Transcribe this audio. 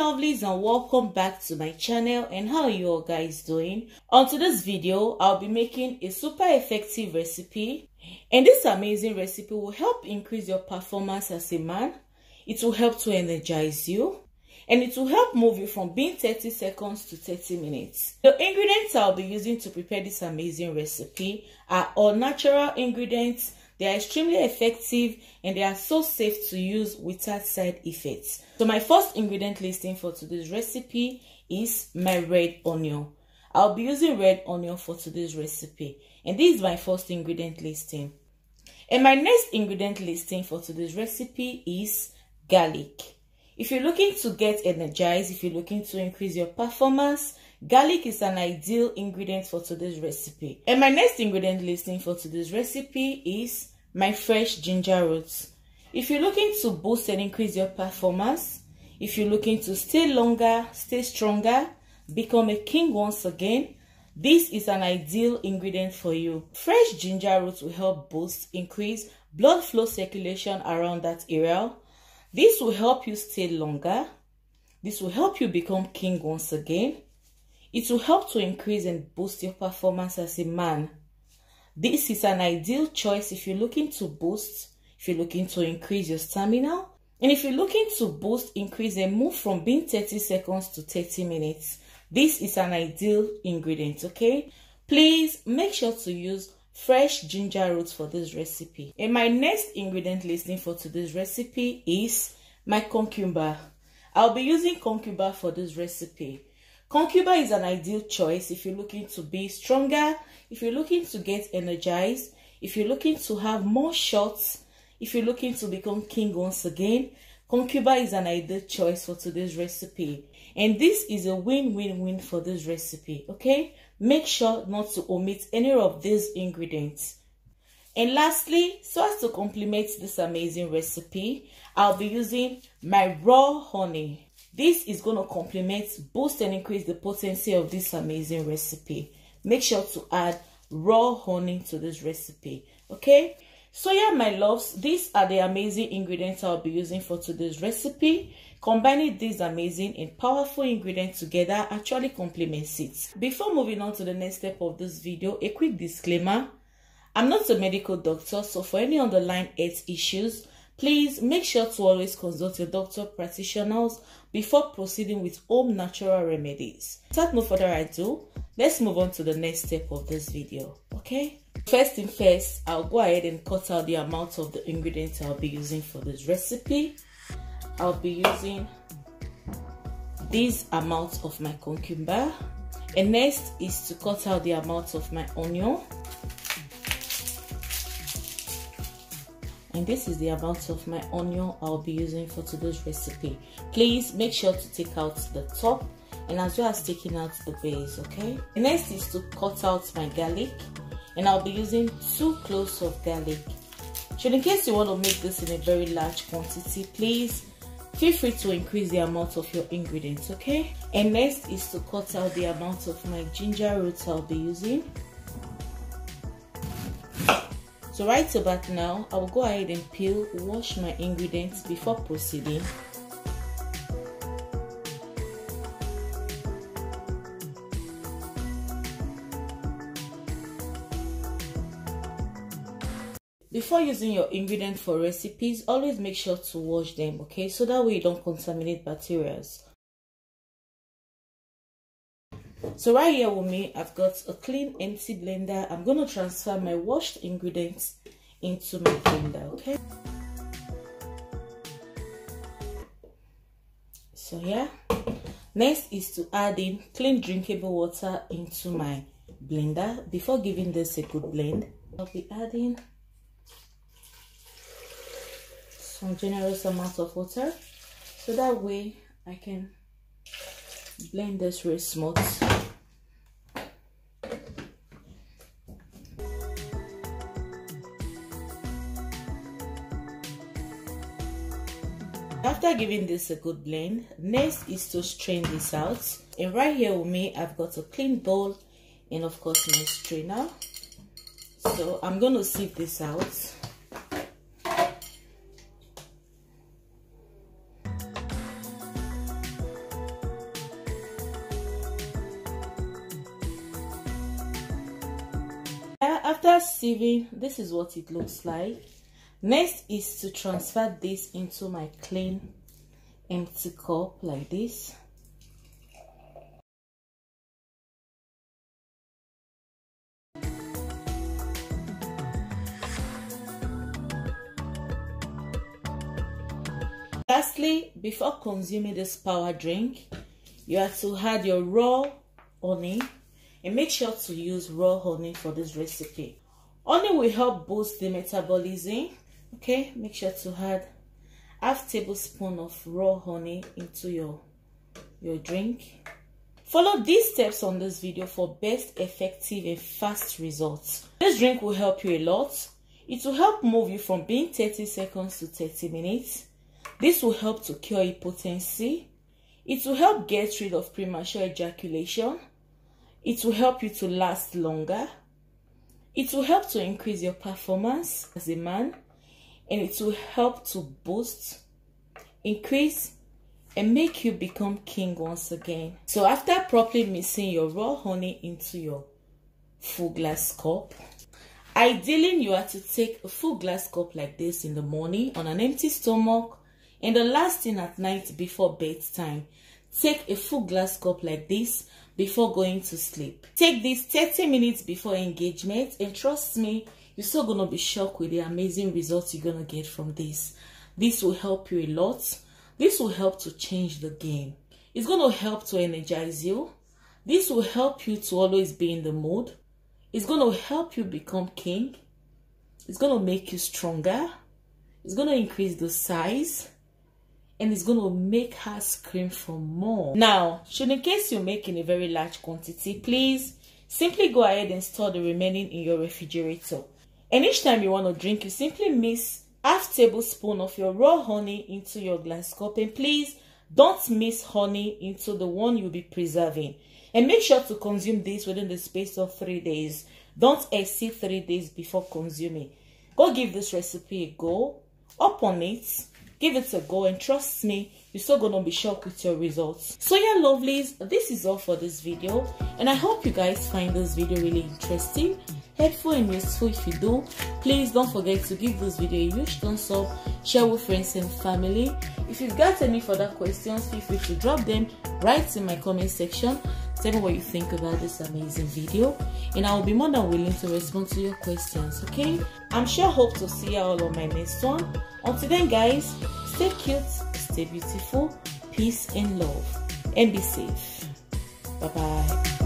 lovelies and welcome back to my channel and how are you all guys doing? On today's video i'll be making a super effective recipe and this amazing recipe will help increase your performance as a man. It will help to energize you and it will help move you from being 30 seconds to 30 minutes. The ingredients i'll be using to prepare this amazing recipe are all natural ingredients they are extremely effective and they are so safe to use without side effects. So my first ingredient listing for today's recipe is my red onion. I'll be using red onion for today's recipe. And this is my first ingredient listing. And my next ingredient listing for today's recipe is garlic. If you're looking to get energized, if you're looking to increase your performance, Garlic is an ideal ingredient for today's recipe. And my next ingredient listing for today's recipe is my fresh ginger roots. If you're looking to boost and increase your performance, if you're looking to stay longer, stay stronger, become a king once again, this is an ideal ingredient for you. Fresh ginger roots will help boost, increase blood flow circulation around that area. This will help you stay longer. This will help you become king once again. It will help to increase and boost your performance as a man. This is an ideal choice if you're looking to boost, if you're looking to increase your stamina, and if you're looking to boost, increase, and move from being 30 seconds to 30 minutes. This is an ideal ingredient, okay? Please make sure to use fresh ginger roots for this recipe. And my next ingredient listing for today's recipe is my cucumber. I'll be using cucumber for this recipe. Cucumber is an ideal choice if you're looking to be stronger, if you're looking to get energized, if you're looking to have more shots, if you're looking to become king once again. Cucumber is an ideal choice for today's recipe. And this is a win-win-win for this recipe, okay? Make sure not to omit any of these ingredients. And lastly, so as to complement this amazing recipe, I'll be using my raw honey. This is going to complement, boost and increase the potency of this amazing recipe. Make sure to add raw honey to this recipe. Okay? So yeah, my loves, these are the amazing ingredients I'll be using for today's recipe. Combining these amazing and powerful ingredients together actually complements it. Before moving on to the next step of this video, a quick disclaimer. I'm not a medical doctor, so for any underlying health issues, Please make sure to always consult your doctor practitioners before proceeding with home natural remedies. Without no further ado, let's move on to the next step of this video, okay? First thing first, I'll go ahead and cut out the amount of the ingredients I'll be using for this recipe. I'll be using these amounts of my cucumber. And next is to cut out the amount of my onion. And this is the amount of my onion I'll be using for today's recipe. Please make sure to take out the top and as well as taking out the base okay? The next is to cut out my garlic. And I'll be using two cloves of garlic. So in case you want to make this in a very large quantity please feel free to increase the amount of your ingredients okay? And next is to cut out the amount of my ginger roots I'll be using so right about now, I will go ahead and peel, wash my ingredients before proceeding. Before using your ingredients for recipes, always make sure to wash them, okay? So that way you don't contaminate bacteria. So right here with me, I've got a clean empty blender. I'm going to transfer my washed ingredients into my blender, okay? So yeah, next is to add in clean drinkable water into my blender. Before giving this a good blend, I'll be adding some generous amount of water so that way I can blend this real smooth After giving this a good blend, next is to strain this out. And right here with me, I've got a clean bowl and of course my strainer. So I'm going to sieve this out. After sieving, this is what it looks like next is to transfer this into my clean empty cup like this Lastly, before consuming this power drink, you have to add your raw honey and make sure to use raw honey for this recipe. Honey will help boost the metabolism. Okay, make sure to add half tablespoon of raw honey into your, your drink. Follow these steps on this video for best effective and fast results. This drink will help you a lot. It will help move you from being 30 seconds to 30 minutes this will help to cure impotency. It will help get rid of premature ejaculation. It will help you to last longer. It will help to increase your performance as a man. And it will help to boost, increase, and make you become king once again. So after properly mixing your raw honey into your full glass cup, ideally you are to take a full glass cup like this in the morning on an empty stomach and the last thing at night before bedtime, take a full glass cup like this before going to sleep. Take this 30 minutes before engagement and trust me, you're still going to be shocked with the amazing results you're going to get from this. This will help you a lot. This will help to change the game. It's going to help to energize you. This will help you to always be in the mood. It's going to help you become king. It's going to make you stronger. It's going to increase the size and it's going to make her scream for more. Now, should in case you're making a very large quantity, please simply go ahead and store the remaining in your refrigerator. And each time you want to drink, you simply mix half tablespoon of your raw honey into your glass cup. And please don't mix honey into the one you'll be preserving. And make sure to consume this within the space of three days. Don't exceed three days before consuming. Go give this recipe a go. Up on it give it a go and trust me you're still gonna be shocked with your results. So yeah lovelies this is all for this video and i hope you guys find this video really interesting helpful and useful. If you do please don't forget to give this video a huge thumbs up share with friends and family. If you've got any further questions feel free to drop them right in my comment section tell me what you think about this amazing video and i will be more than willing to respond to your questions okay? I'm sure hope to see you all on my next one. Until then guys stay cute stay beautiful peace and love and be safe. Bye bye